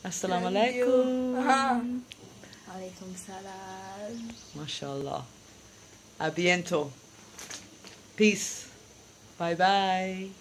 Assalamualaikum. Alaikum salam. MashaAllah. A biento. Peace. Bye bye.